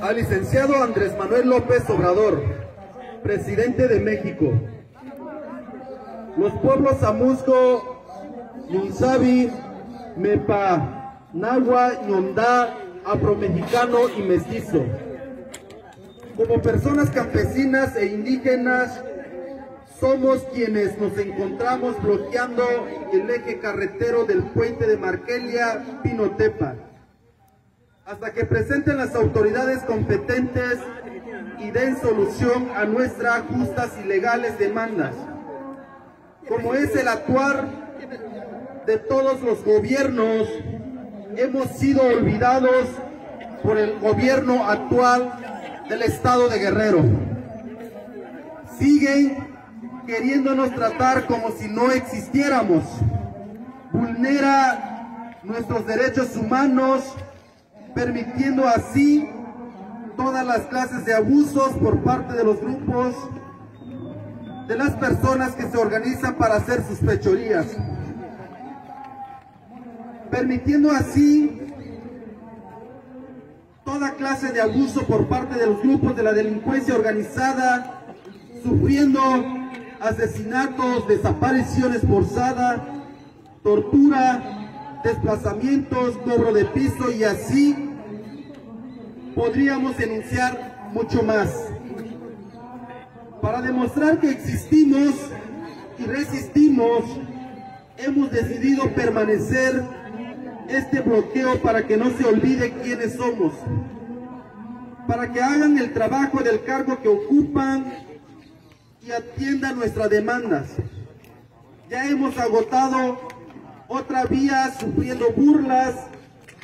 al licenciado Andrés Manuel López Obrador, presidente de México. Los pueblos Amusco, Yunzabi, Mepa, Nahua, Yondá, afromexicano y mestizo. Como personas campesinas e indígenas, somos quienes nos encontramos bloqueando el eje carretero del puente de Marquelia, Pinotepa hasta que presenten las autoridades competentes y den solución a nuestras justas y legales demandas, como es el actuar de todos los gobiernos, hemos sido olvidados por el gobierno actual del estado de Guerrero. Siguen queriéndonos tratar como si no existiéramos. Vulnera nuestros derechos humanos, permitiendo así todas las clases de abusos por parte de los grupos, de las personas que se organizan para hacer sus fechorías, permitiendo así toda clase de abuso por parte de los grupos de la delincuencia organizada, sufriendo asesinatos, desapariciones forzadas, tortura, desplazamientos, cobro de piso y así podríamos enunciar mucho más. Para demostrar que existimos y resistimos, hemos decidido permanecer este bloqueo para que no se olvide quiénes somos, para que hagan el trabajo del cargo que ocupan y atiendan nuestras demandas. Ya hemos agotado otra vía sufriendo burlas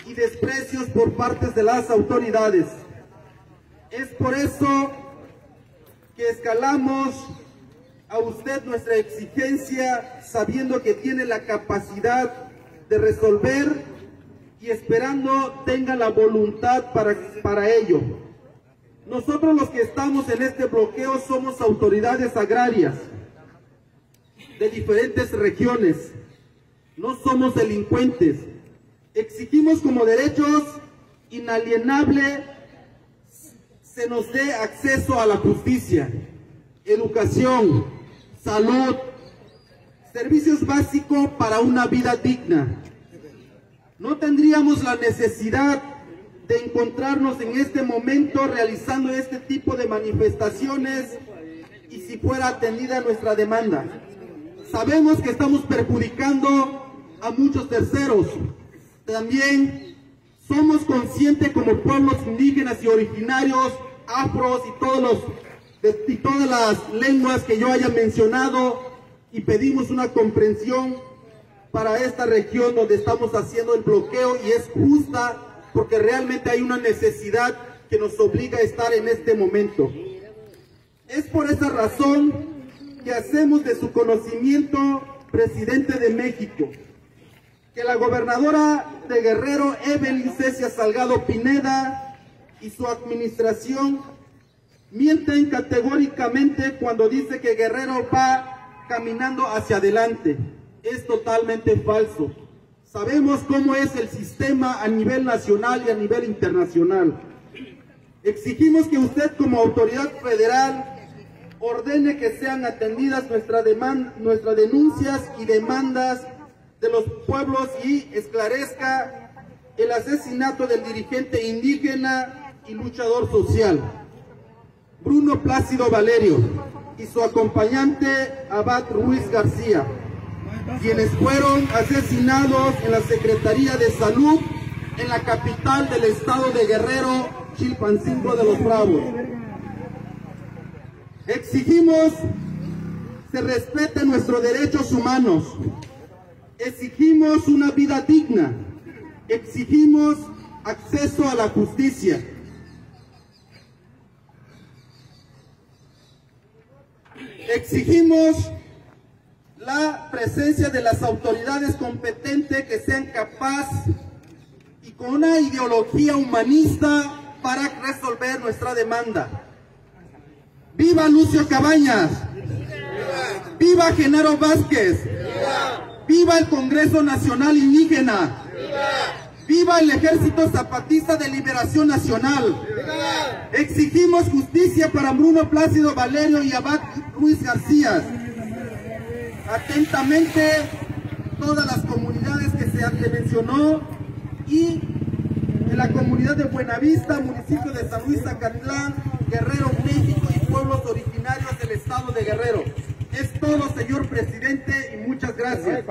y desprecios por parte de las autoridades. Es por eso que escalamos a usted nuestra exigencia sabiendo que tiene la capacidad de resolver y esperando tenga la voluntad para, para ello. Nosotros los que estamos en este bloqueo somos autoridades agrarias de diferentes regiones no somos delincuentes. Exigimos como derechos inalienables se nos dé acceso a la justicia, educación, salud, servicios básicos para una vida digna. No tendríamos la necesidad de encontrarnos en este momento realizando este tipo de manifestaciones y si fuera atendida nuestra demanda. Sabemos que estamos perjudicando a muchos terceros. También somos conscientes como pueblos indígenas y originarios, afros y, todos los, y todas las lenguas que yo haya mencionado y pedimos una comprensión para esta región donde estamos haciendo el bloqueo y es justa porque realmente hay una necesidad que nos obliga a estar en este momento. Es por esa razón que hacemos de su conocimiento, presidente de México, que la gobernadora de Guerrero, Evelyn Cecia Salgado Pineda, y su administración mienten categóricamente cuando dice que Guerrero va caminando hacia adelante. Es totalmente falso. Sabemos cómo es el sistema a nivel nacional y a nivel internacional. Exigimos que usted como autoridad federal ordene que sean atendidas nuestras denuncias y demandas de los pueblos y esclarezca el asesinato del dirigente indígena y luchador social, Bruno Plácido Valerio, y su acompañante Abad Ruiz García, quienes fueron asesinados en la Secretaría de Salud en la capital del estado de Guerrero, Chilpancingo de los Bravos. Exigimos se respeten nuestros derechos humanos, Exigimos una vida digna. Exigimos acceso a la justicia. Exigimos la presencia de las autoridades competentes que sean capaces y con una ideología humanista para resolver nuestra demanda. ¡Viva Lucio Cabañas! ¡Viva Genaro Vázquez! ¡Viva el Congreso Nacional Indígena! Viva el Ejército Zapatista de Liberación Nacional. Exigimos justicia para Bruno Plácido Valerio y Abad Ruiz García. Atentamente, todas las comunidades que se mencionó y la comunidad de Buenavista, municipio de San Luis Zacatlán, Guerrero, México y pueblos originarios del estado de Guerrero. Es todo, señor presidente, y muchas gracias.